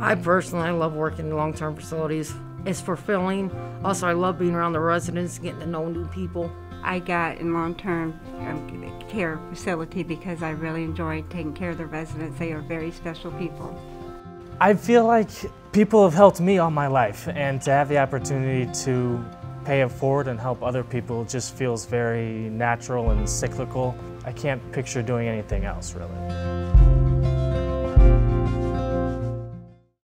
I personally love working in long-term facilities. It's fulfilling. Also, I love being around the residents, getting to know new people. I got in long-term um, care facility because I really enjoy taking care of the residents. They are very special people. I feel like people have helped me all my life, and to have the opportunity to pay it forward and help other people just feels very natural and cyclical. I can't picture doing anything else, really.